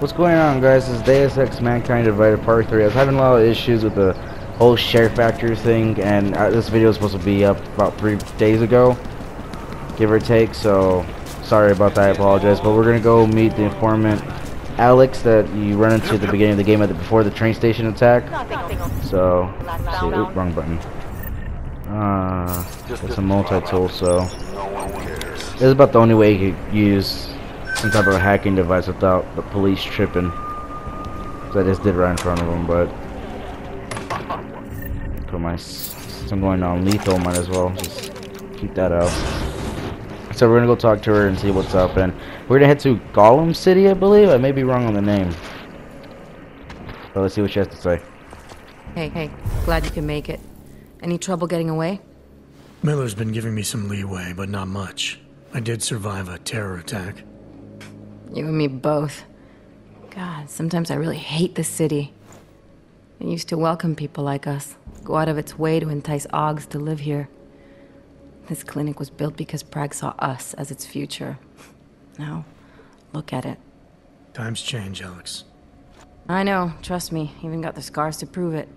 What's going on, guys? This is Deus Ex Mankind Divided Part 3. I was having a lot of issues with the whole share factor thing, and uh, this video was supposed to be up about three days ago, give or take, so sorry about that, I apologize. But we're gonna go meet the informant, Alex, that you run into at the beginning of the game at the, before the train station attack. So, see, oop, wrong button. Uh, it's a multi-tool, so this is about the only way you could use some type of a hacking device without the police tripping. So I just did right in front of them, but put my since I'm going on lethal, might as well just keep that out. So we're gonna go talk to her and see what's up, and we're gonna head to Gollum City, I believe. I may be wrong on the name, but let's see what she has to say. Hey, hey, glad you can make it. Any trouble getting away? Miller's been giving me some leeway, but not much. I did survive a terror attack. You and me both. God, sometimes I really hate this city. It used to welcome people like us, go out of its way to entice Augs to live here. This clinic was built because Prague saw us as its future. Now, look at it. Times change, Alex. I know, trust me, even got the scars to prove it.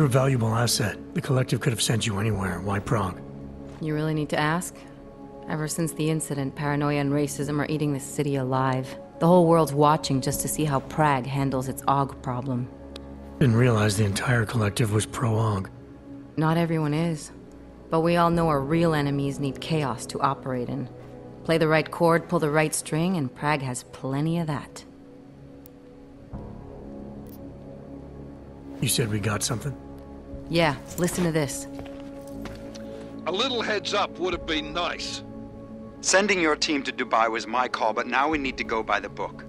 You're a valuable asset. The Collective could have sent you anywhere. Why Prague? You really need to ask? Ever since the incident, paranoia and racism are eating this city alive. The whole world's watching just to see how Prague handles its Aug problem. Didn't realize the entire Collective was pro-Aug. Not everyone is. But we all know our real enemies need chaos to operate in. Play the right chord, pull the right string, and Prague has plenty of that. You said we got something? Yeah, listen to this. A little heads up would have been nice. Sending your team to Dubai was my call, but now we need to go by the book.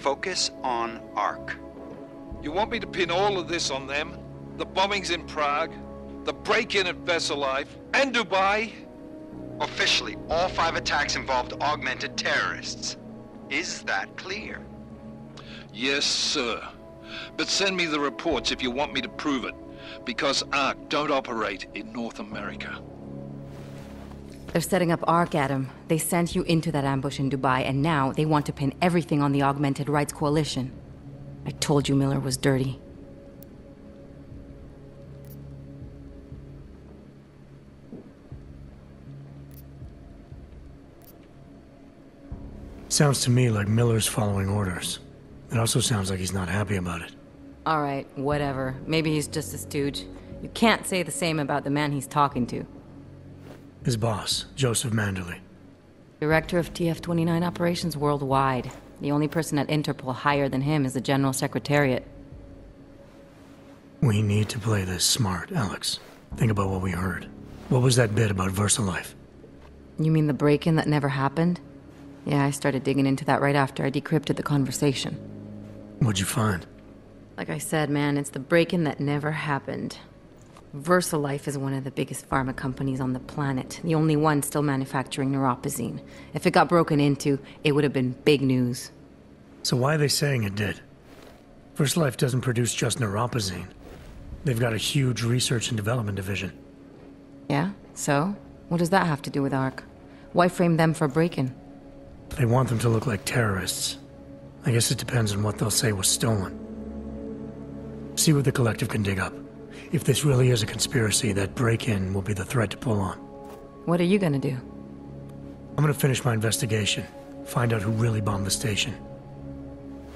Focus on ARC. You want me to pin all of this on them? The bombings in Prague, the break-in at VersaLife, and Dubai? Officially, all five attacks involved augmented terrorists. Is that clear? Yes, sir. But send me the reports if you want me to prove it, because ARC don't operate in North America. They're setting up ARC, Adam. They sent you into that ambush in Dubai, and now they want to pin everything on the Augmented Rights Coalition. I told you Miller was dirty. Sounds to me like Miller's following orders. It also sounds like he's not happy about it. All right, whatever. Maybe he's just a stooge. You can't say the same about the man he's talking to. His boss, Joseph Manderley. Director of TF-29 operations worldwide. The only person at Interpol higher than him is the General Secretariat. We need to play this smart, Alex. Think about what we heard. What was that bit about VersaLife? You mean the break-in that never happened? Yeah, I started digging into that right after I decrypted the conversation. What'd you find? Like I said, man, it's the break-in that never happened. VersaLife is one of the biggest pharma companies on the planet, the only one still manufacturing neuropozyne. If it got broken into, it would have been big news. So why are they saying it did? VersaLife doesn't produce just neuropozyne. They've got a huge research and development division. Yeah? So? What does that have to do with ARC? Why frame them for break-in? They want them to look like terrorists. I guess it depends on what they'll say was stolen. See what the Collective can dig up. If this really is a conspiracy, that break-in will be the thread to pull on. What are you gonna do? I'm gonna finish my investigation. Find out who really bombed the station.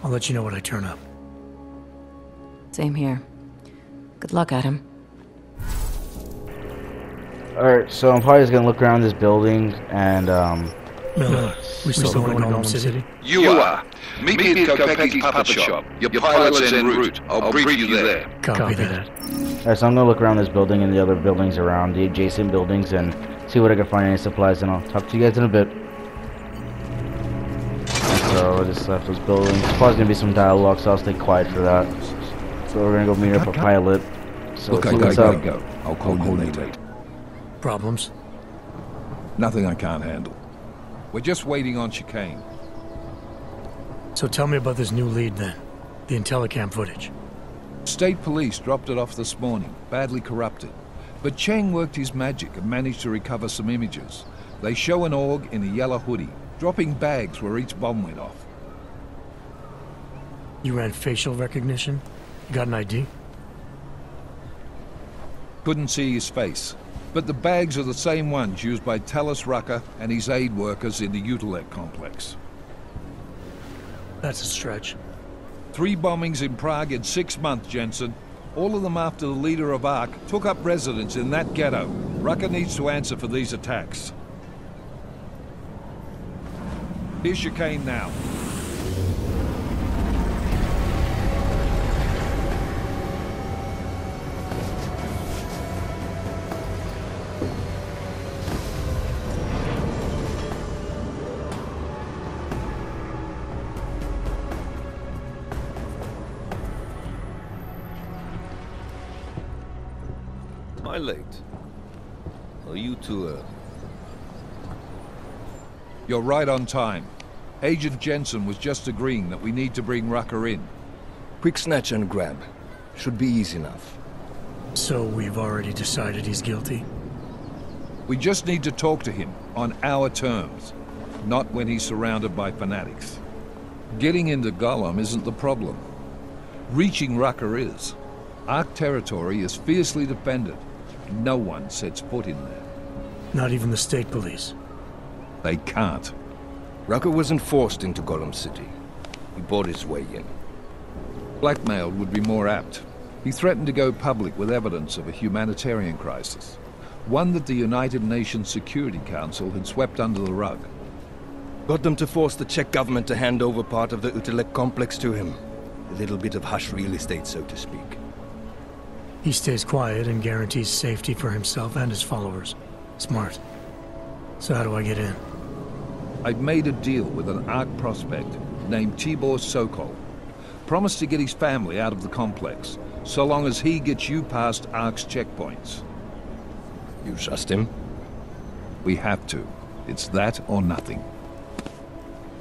I'll let you know when I turn up. Same here. Good luck, Adam. Alright, so I'm probably just gonna look around this building and, um, Miller, we still, still going to Gollum City? City? You, are. Meet me at Kopecki's puppet shop. Your pilot's en route. I'll brief you there. Copy, Copy that. Alright, so I'm gonna look around this building and the other buildings around, the adjacent buildings, and see what I can find any supplies, and I'll talk to you guys in a bit. And so I just left those buildings. There's probably gonna be some dialogue, so I'll stay quiet for that. So we're gonna go meet up a pilot. So Look, I see what's gotta up. go. I'll call you later. Problems? Nothing I can't handle. We're just waiting on Chikane. So tell me about this new lead then. The Intellicam footage. State police dropped it off this morning, badly corrupted. But Cheng worked his magic and managed to recover some images. They show an Aug in a yellow hoodie, dropping bags where each bomb went off. You ran facial recognition? You got an ID? Couldn't see his face. But the bags are the same ones used by Talos Rucker and his aid workers in the Utulek complex. That's a stretch. Three bombings in Prague in six months, Jensen. All of them after the leader of ARC took up residence in that ghetto. Rucker needs to answer for these attacks. Here's your cane now. You're right on time. Agent Jensen was just agreeing that we need to bring Rucker in. Quick snatch and grab. Should be easy enough. So we've already decided he's guilty? We just need to talk to him on our terms, not when he's surrounded by fanatics. Getting into Golem isn't the problem. Reaching Rucker is. ARC territory is fiercely defended. No one sets foot in there. Not even the state police. They can't. Rucker wasn't forced into Golem City. He bought his way in. Blackmail would be more apt. He threatened to go public with evidence of a humanitarian crisis. One that the United Nations Security Council had swept under the rug. Got them to force the Czech government to hand over part of the Utulek complex to him. A little bit of hush real estate, so to speak. He stays quiet and guarantees safety for himself and his followers. Smart. So how do I get in? I've made a deal with an ARC prospect named Tibor Sokol. Promised to get his family out of the complex, so long as he gets you past ARC's checkpoints. You trust him? We have to. It's that or nothing.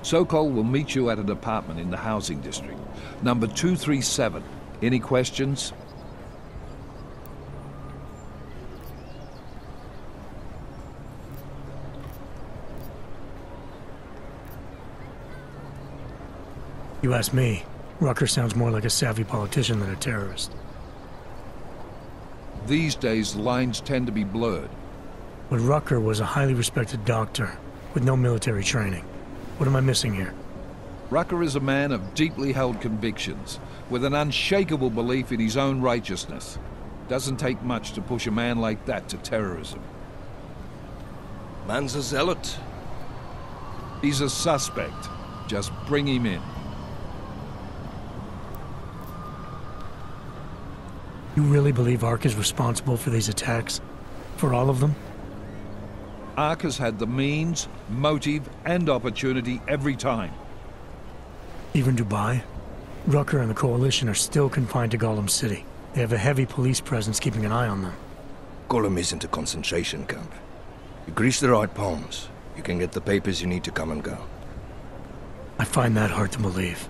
Sokol will meet you at an apartment in the housing district. Number 237. Any questions? You ask me, Rucker sounds more like a savvy politician than a terrorist. These days, lines tend to be blurred. But Rucker was a highly respected doctor, with no military training. What am I missing here? Rucker is a man of deeply held convictions, with an unshakable belief in his own righteousness. Doesn't take much to push a man like that to terrorism. Man's a zealot. He's a suspect. Just bring him in. You really believe ARC is responsible for these attacks? For all of them? ARC has had the means, motive, and opportunity every time. Even Dubai? Rucker and the Coalition are still confined to Golem City. They have a heavy police presence keeping an eye on them. Golem isn't a concentration camp. You grease the right palms, you can get the papers you need to come and go. I find that hard to believe.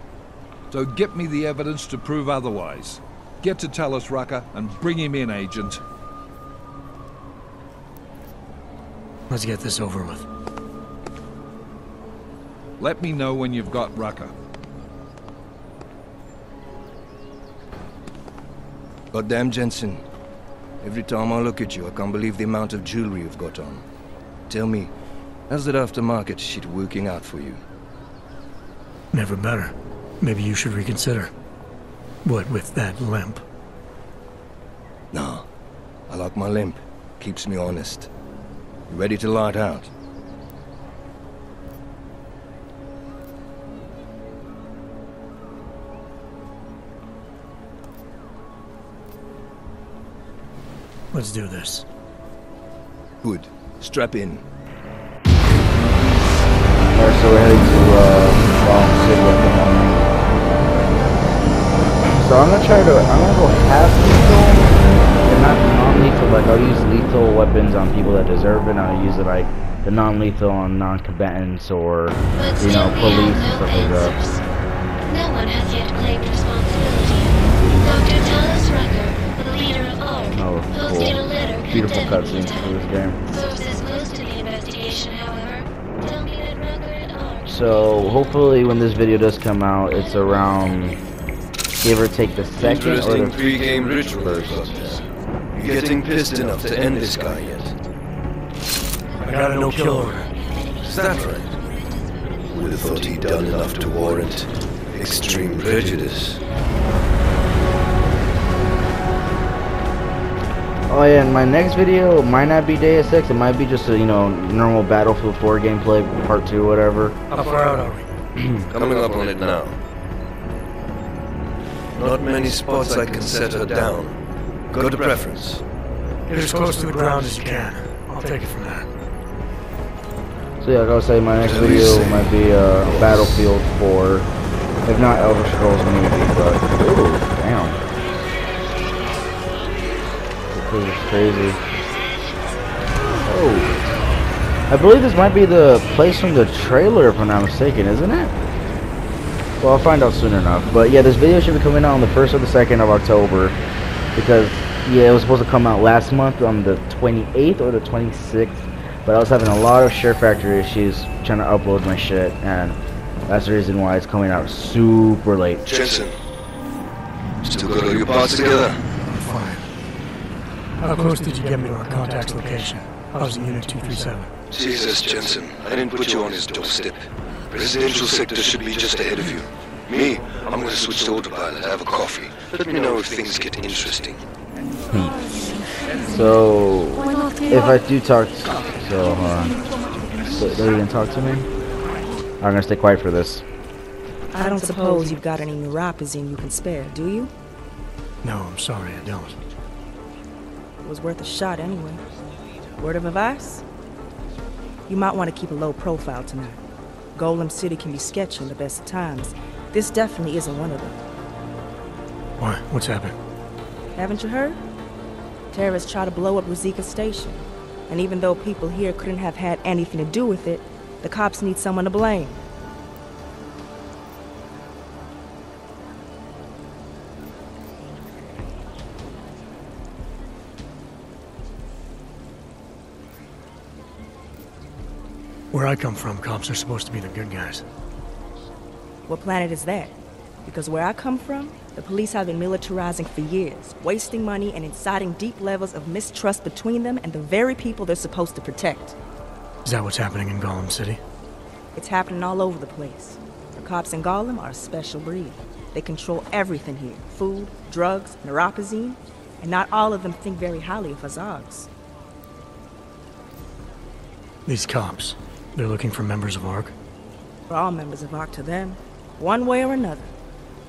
So get me the evidence to prove otherwise. Get to Talos Rucker and bring him in, Agent. Let's get this over with. Let me know when you've got Rucker. Goddamn Jensen. Every time I look at you, I can't believe the amount of jewelry you've got on. Tell me, how's that aftermarket shit working out for you? Never better. Maybe you should reconsider. What with that limp? Nah, I like my limp. Keeps me honest. You ready to light out? Let's do this. Good. Strap in. Alright, so we're heading to uh, Golem City at the moment. So I'm gonna try to, I'm gonna go half lethal and not non-lethal. Like I'll use lethal weapons on people that deserve it. and I'll use it like the non-lethal on non-combatants or But you know police and stuff no like that. No one has yet claimed responsibility. Dr. Talos Rucker, the leader of ARC, Oh, posted a letter Beautiful cutscenes for this game. Sources close to the investigation, however, tell me that Rucker and ARC So hopefully when this video does come out, it's around give or take the second or Interesting the pre-game ritual you've got. You getting pissed enough to end this guy yet? I got a no-kill order. Is that right? Would have thought he'd done enough to warrant extreme prejudice. Oh yeah, and my next video might not be Deus Ex, it might be just a, you know, normal Battlefield 4 gameplay, part 2, whatever. How far out are we? Coming up on it now. Not many spots I can set her down. Go to preference. Get as close to the ground as you can. I'll take it from there. So yeah, I gotta say my next video might be uh, Battlefield 4. If not Elder Scrolls maybe, but... Ooh, damn. This is crazy. Oh. I believe this might be the place from the trailer, if I'm not mistaken, isn't it? Well, I'll find out soon enough. But yeah, this video should be coming out on the 1st or the 2nd of October. Because, yeah, it was supposed to come out last month on the 28th or the 26th. But I was having a lot of SHAREfactory issues trying to upload my shit. And that's the reason why it's coming out super late. Jensen. Still got all your parts together? I'm fine. How close did you get me to our contact's location? I was in Unit 237. Jesus, Jensen. I didn't put you on his doorstep. Residential sector should be just ahead of you. Me, I'm gonna switch to autopilot, have a coffee. Let me know if things get interesting. So, if I do talk, so hold on. So, are you gonna talk to me? I'm gonna stay quiet for this. I don't suppose you've got any neuropozyne you can spare, do you? No, I'm sorry, I don't. It was worth a shot anyway. Word of advice? You might want to keep a low profile tonight. Golem City can be sketchy in the best of times. This definitely isn't one of them. Why? What's happened? Haven't you heard? Terrorists tried to blow up Ruzicka Station. And even though people here couldn't have had anything to do with it, the cops need someone to blame. Where I come from, cops are supposed to be the good guys. What planet is that? Because where I come from, the police have been militarizing for years, wasting money and inciting deep levels of mistrust between them and the very people they're supposed to protect. Is that what's happening in Golem City? It's happening all over the place. The cops in Gollum are a special breed. They control everything here food, drugs, neuropozyne, and not all of them think very highly of Azogs. These cops, they're looking for members of ARC. We're all members of ARC to them, one way or another.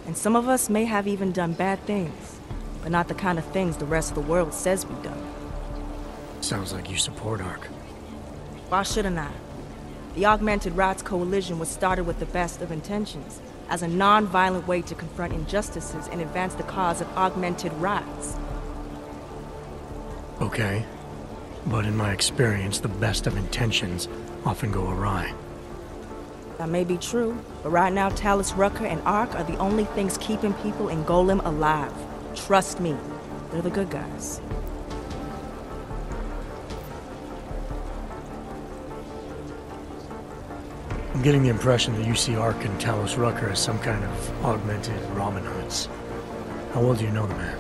And some of us may have even done bad things, but not the kind of things the rest of the world says we've done. Sounds like you support ARC. Why shouldn't I? The Augmented Rights Coalition was started with the best of intentions, as a non-violent way to confront injustices and advance the cause of augmented rights. Okay. But in my experience, the best of intentions often go awry. That may be true, but right now Talos Rucker and ARC are the only things keeping people in Golem alive. Trust me, they're the good guys. I'm getting the impression that you see ARC and Talos Rucker as some kind of augmented Robin Hoods. How well do you know the man?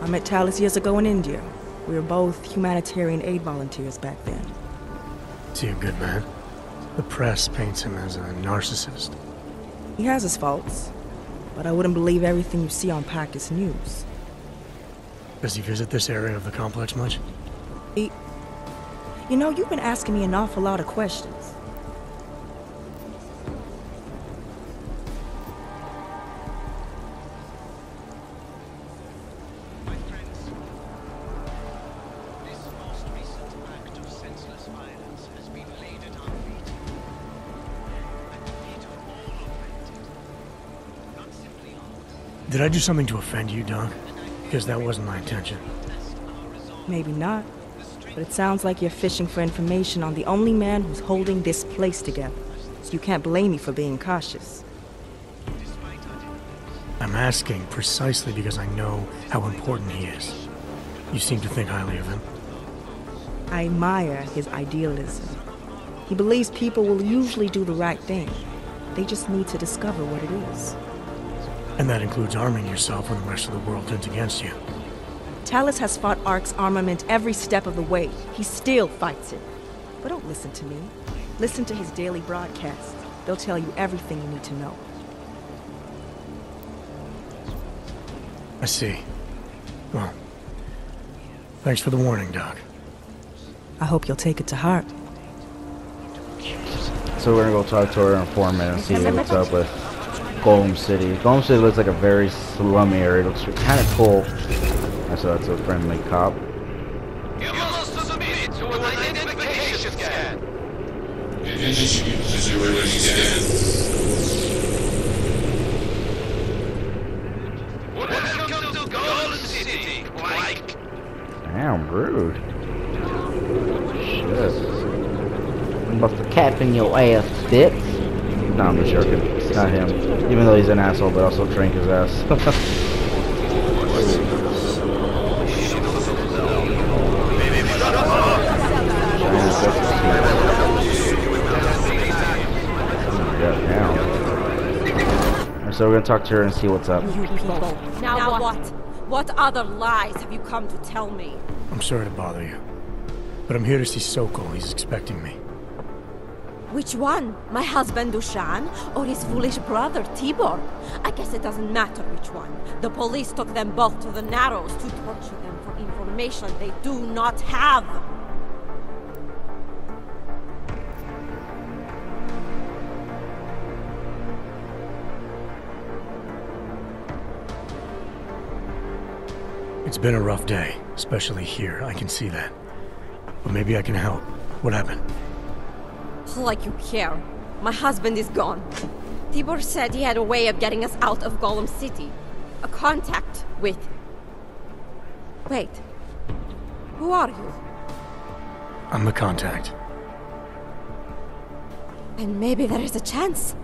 I met Talus years ago in India. We were both humanitarian aid volunteers back then. Is he a good man? The press paints him as a narcissist. He has his faults, but I wouldn't believe everything you see on Picus News. Does he visit this area of the complex much? He... You know, you've been asking me an awful lot of questions. Did I do something to offend you, Doc? Because that wasn't my intention. Test our resolve. Maybe not, but it sounds like you're fishing for information on the only man who's holding this place together. So you can't blame me for being cautious. despite our differences. I'm asking precisely because I know how important he is. You seem to think highly of him. I admire his idealism. He believes people will usually do the right thing. They just need to discover what it is. And that includes arming yourself when the rest of the world turns against you. Talos has fought ARC's armament every step of the way. He still fights it. But don't listen to me. Listen to his daily broadcasts. They'll tell you everything you need to know. I see. Well, thanks for the warning, Doc. I hope you'll take it to heart. So we're gonna go talk to our informant and see what's up with Golem City. Golem City looks like a very slummy area. It looks kind of cool. I saw that's a friendly cop. You must submit to an identification scan. Welcome to Golden City. Damn, rude. Shit. I'm about to cap in your ass, bitch. No, I'm just joking. It's not him. Even though he's an asshole, but also drink his ass. So we're gonna talk to her and see what's up. You people. Now, what? What other lies have you come to tell me? I'm sorry to bother you. But I'm here to see Sokol. He's expecting me. Which one? My husband Dushan or his foolish brother Tibor? I guess it doesn't matter which one. The police took them both to the Narrows to torture them for information they do not have. It's been a rough day, especially here. I can see that. But maybe I can help. What happened? Like you care. My husband is gone. Tibor said he had a way of getting us out of Golem City. A contact with... Wait. Who are you? I'm the contact. And maybe there is a chance.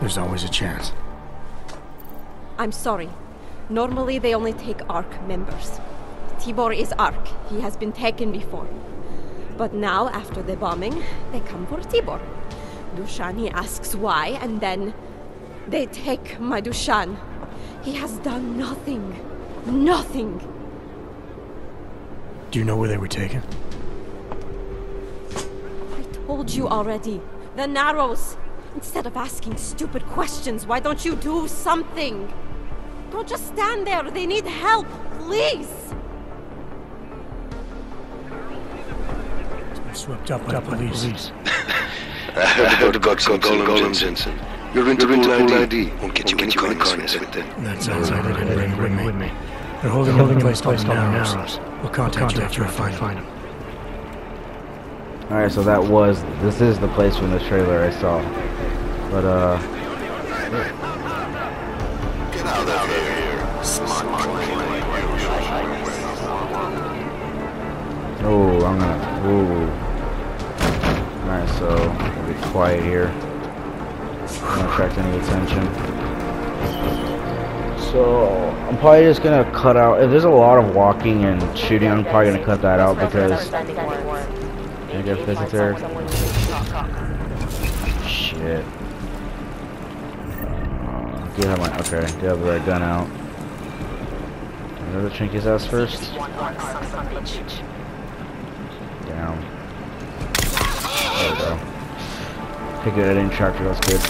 There's always a chance. I'm sorry. Normally they only take ARC members. Tibor is ARC. He has been taken before. But now, after the bombing, they come for Tibor. Dushani asks why, and then they take my Dushan. He has done nothing. Nothing. Do you know where they were taken? I told you already. The Narrows. Instead of asking stupid questions, why don't you do something? Don't just stand there. They need help. Please. Swept up by police. I heard about the bucks on Golem Jensen. Your Interpol ID won't get you any coins with it. That sounds like they didn't bring it with me. They're holding, holding a place called the Narrows. We'll contact you after I find them. Alright, so that was, this is the place from the trailer I saw. But, uh... Get out of here, smart Oh, I'm gonna, ooh. So, we'll be quiet here. Don't attract any attention. So, I'm probably just gonna cut out, if there's a lot of walking and shooting, I'm probably gonna cut that out because... I get visitor? Shit. Uh, do have my, okay, do have the gun out? Another Trinky's ass first? Down. Go. Okay, good, I didn't track you, that's good.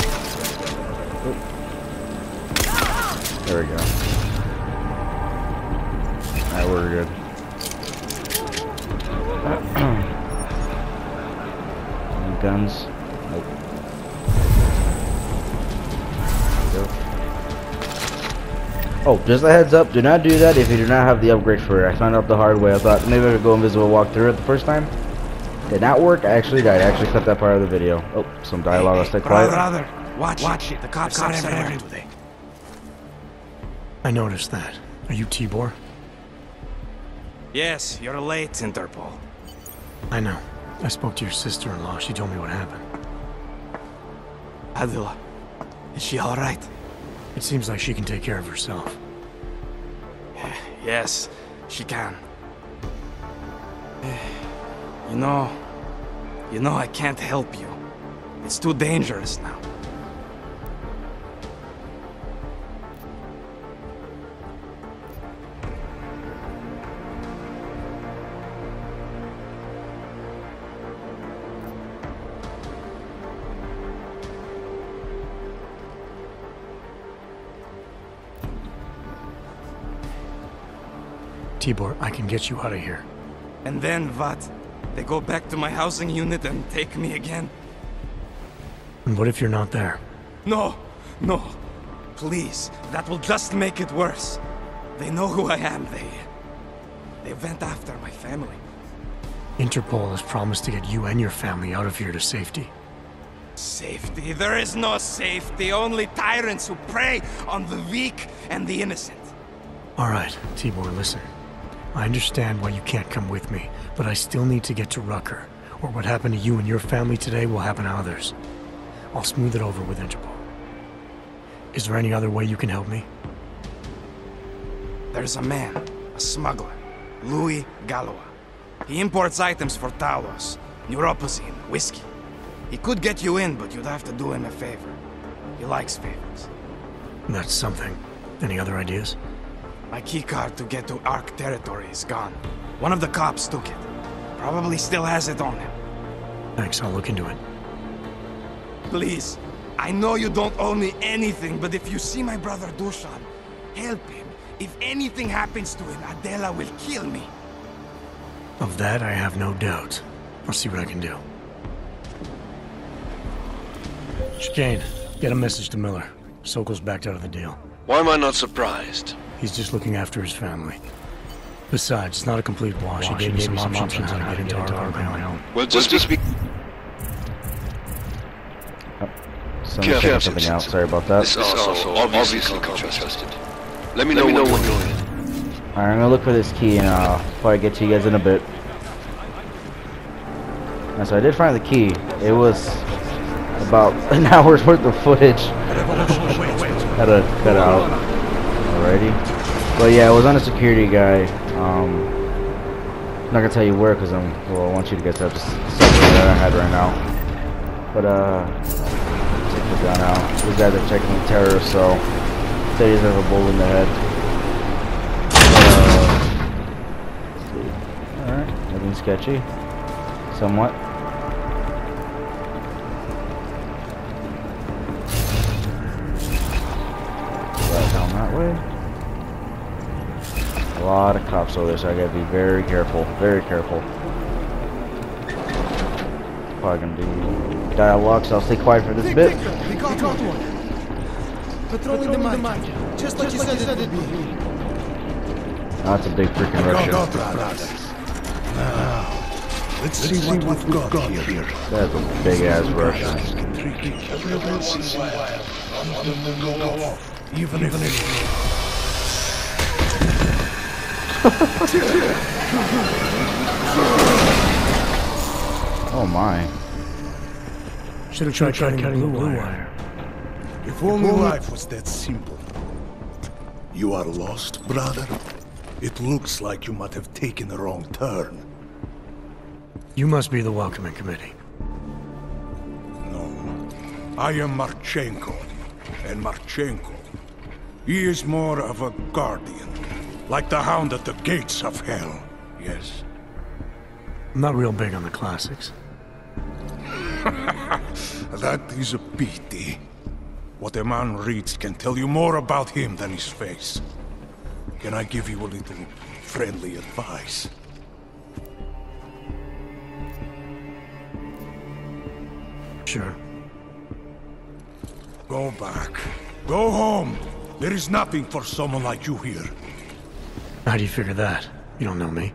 There we go. Alright, we're good. Guns? Nope. Oh, just a heads up, do not do that if you do not have the upgrade for it. I found out the hard way. I thought maybe I could go invisible walk through it the first time. Did not work. I actually died. I actually cut that part of the video. Oh, some dialogue. I'll stay quiet. Brother, watch, watch it. The cops, the cops are everywhere today. I noticed that. Are you Tibor? Yes, you're late, Interpol. I know. I spoke to your sister-in-law. She told me what happened. Adela, is she all right? It seems like she can take care of herself. Yes, she can. You know, you know I can't help you. It's too dangerous now. Tibor, I can get you out of here. And then what? They go back to my housing unit and take me again? And what if you're not there? No, no. Please, that will just make it worse. They know who I am. They... They went after my family. Interpol has promised to get you and your family out of here to safety. Safety? There is no safety. Only tyrants who prey on the weak and the innocent. All right, Tibor, listen. I understand why you can't come with me, but I still need to get to Rucker, or what happened to you and your family today will happen to others. I'll smooth it over with Interpol. Is there any other way you can help me? There's a man, a smuggler, Louis Galois. He imports items for Talos, neuropozyne, whiskey. He could get you in, but you'd have to do him a favor. He likes favors. That's something. Any other ideas? My keycard to get to ARC territory is gone. One of the cops took it. Probably still has it on him. Thanks, I'll look into it. Please, I know you don't owe me anything, but if you see my brother Dushan, help him. If anything happens to him, Adela will kill me. Of that, I have no doubt. I'll see what I can do. Chikane, get a message to Miller. Sokol's backed out of the deal. Why am I not surprised? He's just looking after his family. Besides, it's not a complete wash. He gave me some options on how to get into ARC on my own. Well, just be... Someone checking something out. Sorry about that. This also obviously can't be trusted. Let me know, when you're doing it. Alright, I'm gonna look for this key and uh, probably get to you guys in a bit. And so I did find the key. It was about an hour's worth of footage. Had to cut out. Alrighty. But yeah, I was on a security guy. Um, I'm not gonna tell you where because I'm. Well, I want you to to have just that I had right now. But uh, take the gun out. These guys are checking terror, so they he's have a bullet in the head. Uh, Alright, nothing sketchy. Somewhat. Lot of cops over there, so I gotta be very careful. Very careful. Probably gonna do dialogue, so I'll stay quiet for this bit. We got caught one. Patrolling the market, just like you said it would be. That's a big freaking Russian. Now, let's, see, what we've got, here. That's a big ass Russian. Every once in a while, one of them will go off, even if Oh my. Should have tried, cutting, the blue wire. If only life was that simple. You are lost, brother. It looks like you might have taken the wrong turn. You must be the welcoming committee. No. I am Marchenko. And Marchenko, he is more of a guardian. Like the hound at the gates of hell. Yes. I'm not real big on the classics. that is a pity. What a man reads can tell you more about him than his face. Can I give you a little friendly advice? Sure. Go back. Go home. There is nothing for someone like you here. How do you figure that? You don't know me.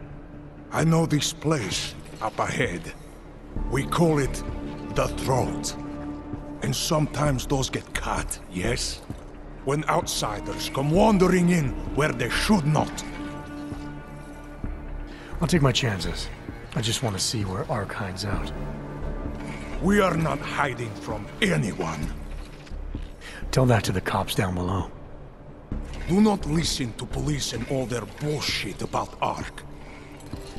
I know this place, up ahead. We call it the Throat. And sometimes those get cut, yes? When outsiders come wandering in where they should not. I'll take my chances. I just want to see where ARC hides out. We are not hiding from anyone. Tell that to the cops down below. Do not listen to police and all their bullshit about ARC.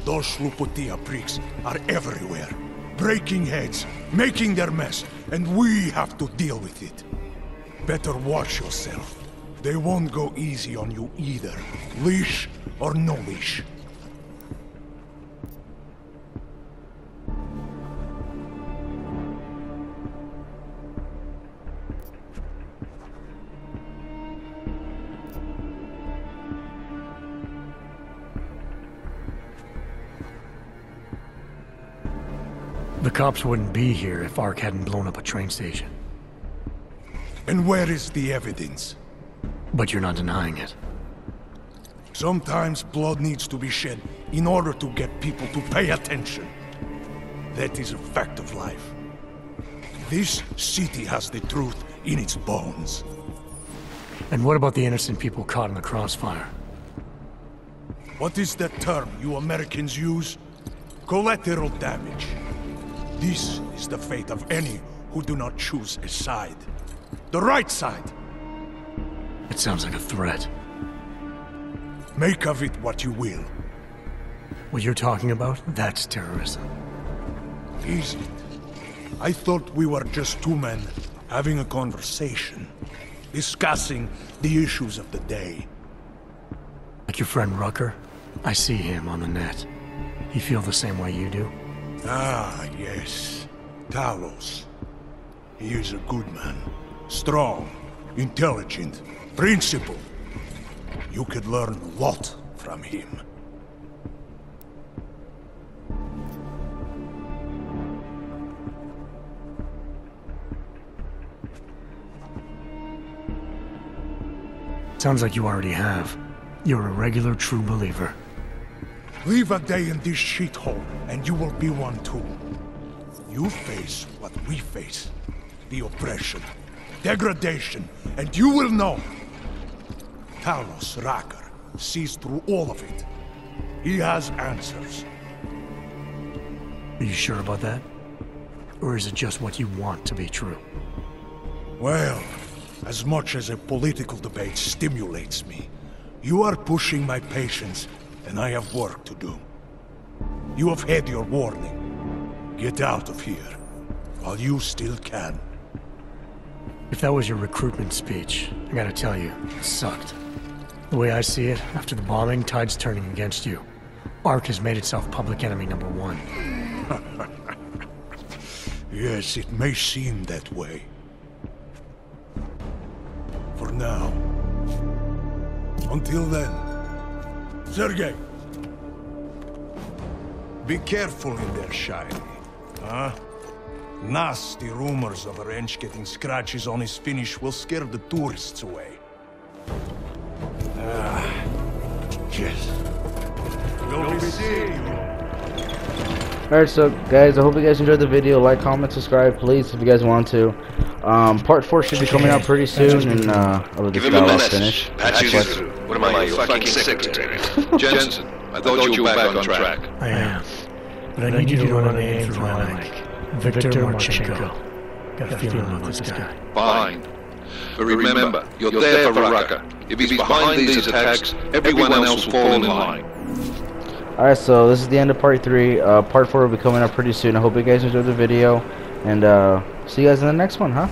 Those Slupotia pricks are everywhere, breaking heads, making their mess, and we have to deal with it. Better watch yourself. They won't go easy on you either, leash or no leash. Cops wouldn't be here if ARC hadn't blown up a train station. And where is the evidence? But you're not denying it. Sometimes blood needs to be shed in order to get people to pay attention. That is a fact of life. This city has the truth in its bones. And what about the innocent people caught in the crossfire? What is that term you Americans use? Collateral damage. This is the fate of any who do not choose a side. The right side. It sounds like a threat. Make of it what you will. What you're talking about, that's terrorism. Is it? I thought we were just two men having a conversation, discussing the issues of the day. Like your friend Rucker? I see him on the net. He feel the same way you do? Ah, yes. Talos. He is a good man. Strong, intelligent, principled. You could learn a lot from him. Sounds like you already have. You're a regular true believer. Live a day in this shithole, and you will be one too. You face what we face. The oppression, degradation, and you will know. Talos Rucker sees through all of it. He has answers. Are you sure about that? Or is it just what you want to be true? Well, as much as a political debate stimulates me, you are pushing my patience, and I have work to do. You have had your warning. Get out of here, while you still can. If that was your recruitment speech, I gotta tell you, it sucked. The way I see it, after the bombing, tide's turning against you. ARC has made itself public enemy number one. Yes, it may seem that way. For now. Until then. Sergei! Be careful in there, Shiny. Huh? Nasty rumors of a wrench getting scratches on his finish will scare the tourists away. Ah. Yes. We'll be seeing. Alright, so guys, I hope you guys enjoyed the video. Like, comment, subscribe, please, if you guys want to. Um, part 4 should be coming out pretty soon, and uh, I'll Give get him a that message. finish. Patch you through. What am I, your fucking secretary? Jensen, I thought you were back on track. I am. But I need you to run a name through my mic. Victor Marchenko. Got a feeling about this guy. Fine. But remember, you're there for Rucker. If he's behind these attacks, everyone else will fall in line. Alright, so this is the end of part 3. Uh, part 4 will be coming up pretty soon. I hope you guys enjoyed the video, and uh, see you guys in the next one, huh?